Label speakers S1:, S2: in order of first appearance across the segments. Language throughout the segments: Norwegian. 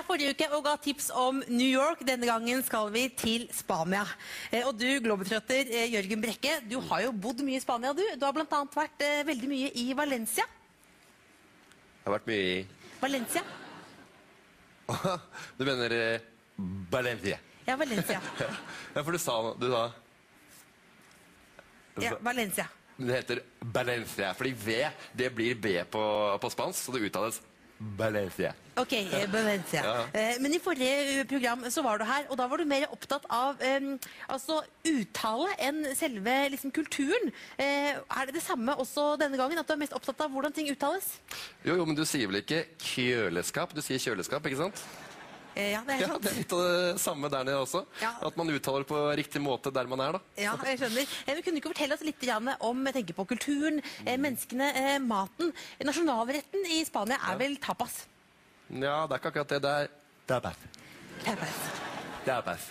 S1: forrige uke og ga tips om New York. Denne gangen skal vi til Spania. Eh, Og du, globetrotter eh, Jørgen Brekke, du har jo bodd mye i Spania, du. Du har annet vært eh, veldig mye i Valencia.
S2: Jeg har vært mye i
S1: Valencia?
S2: Du mener Valencia?
S1: Ja, Valencia.
S2: Ja, for du sa du sa
S1: Ja, Valencia.
S2: Det heter Valencia, fordi V det blir B på, på spansk, så det uttales Valencia.
S1: Ok, eh, Valencia.
S2: Ja.
S1: Eh, Men i forrige eh, program så var du her, og da var du mer opptatt av um, altså uttale enn selve liksom, kulturen. Uh, er det det samme også denne gangen, at du er mest opptatt av hvordan ting uttales?
S2: Jo, jo, men du sier vel ikke kjøleskap? Du sier kjøleskap, ikke sant?
S1: Eh, ja, det er
S2: Ja. Det er litt av det samme der nede også.
S1: Ja.
S2: At man uttaler på riktig måte der man er, da.
S1: Ja, jeg skjønner. Eh, Men kunne du ikke fortelle oss litt om jeg tenker på kulturen, eh, menneskene, maten? Nasjonalretten i Spania er vel tapas?
S2: Ja, det er ikke akkurat det. Det er tapas.
S1: Tapas.
S2: Tapas.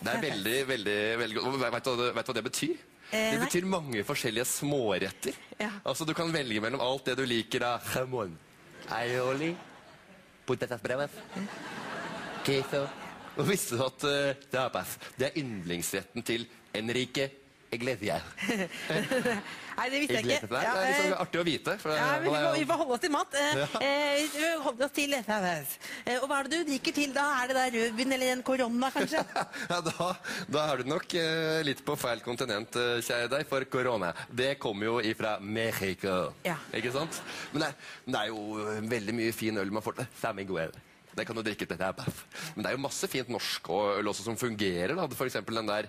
S2: Det er veldig, veldig, veldig godt. Vet du, vet du hva det betyr?
S1: Eh,
S2: det
S1: nei.
S2: betyr mange forskjellige småretter.
S1: Ja.
S2: Altså, Du kan velge mellom alt det du liker av jamón, aioli, patatas bravas, queso Nå visste du at uh, tapas det er yndlingsretten til Enrique Iglesias?
S1: Nei, det visste jeg ikke. Ja,
S2: det er litt
S1: eh,
S2: artig å vite. For,
S1: Ja, vi,
S2: er
S1: må, vi får holde oss til mat. Eh, eh, vi holder oss til. Eh, og hva er det du drikker til da? Er det der rødvin eller en korona, kanskje?
S2: ja, da, da er du nok eh, litt på feil kontinent, eh, kjære deg, for korona. Det kommer jo ifra Mexico.
S1: Ja.
S2: Ikke sant? Men det, er- men det er jo eh, veldig mye fin øl man får til. Samiguel. Det kan du drikke til. det er baff. Men det er jo masse fint norsk og øl også som fungerer. da. For eksempel den der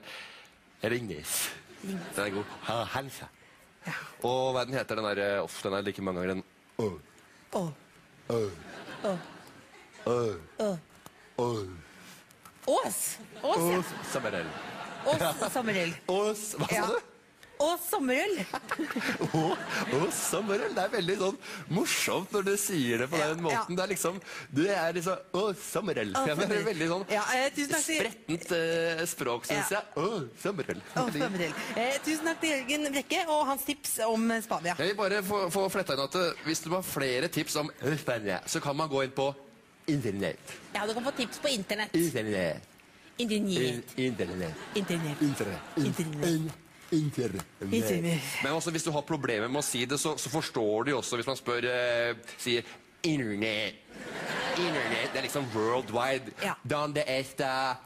S2: Ringnes. Den er god. Ha, helse. Og hva den heter den der eh, Uff, den er like mange ganger. Den Ø.
S1: Å,
S2: Ø.
S1: å,
S2: Ø.
S1: å.
S2: Ø.
S1: Ås! Ås, ja.
S2: Ås sommerøl.
S1: Ås sommerøl.
S2: Ås Hva sa du?
S1: Ås sommerøl.
S2: og, og sommerøl. Det er veldig sånn morsomt når du sier det på
S1: Ja,
S2: den måten.
S1: ja.
S2: Det er liksom Du er liksom Å, sommerøl.
S1: Å,
S2: sommerøl. det er veldig sånn
S1: Ja, eh, tusen takk til-
S2: sprettent eh, språk, syns
S1: Ja.
S2: jeg. Å, sommerøl.
S1: Å, sommerøl. Eh, tusen takk til Jørgen Brekke og hans tips om Spania.
S2: Jeg vil bare få, få fletta inn at eh, hvis du har flere tips om Spania, så kan man gå inn på internett.
S1: Ja, du kan få tips på internett.
S2: Internett.
S1: Internett.
S2: In- Internett.
S1: Internett.
S2: Internett.
S1: Internett.
S2: Internett.
S1: Internett.
S2: Men også hvis du har problemer med å si det, så, så forstår du også hvis man spør eh, sier Internet. Internet, det er liksom worldwide.
S1: Ja.
S2: Donde esta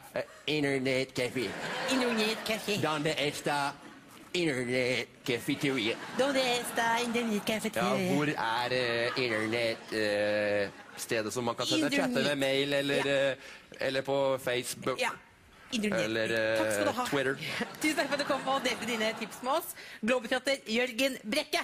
S2: internet café?
S1: Internet café.
S2: Donde esta internet cafeteria?
S1: Donde internet Internett
S2: Ja, hvor er uh, internett eh, stedet som man kan sende
S1: Internet.
S2: chatte med mail eller,
S1: Ja.
S2: eh, eller på Facebook?
S1: Ja.
S2: Eller,
S1: ha.
S2: Twitter.
S1: Tusen takk for at du kom og delte dine tips med oss. Globetrotter Jørgen Brekke.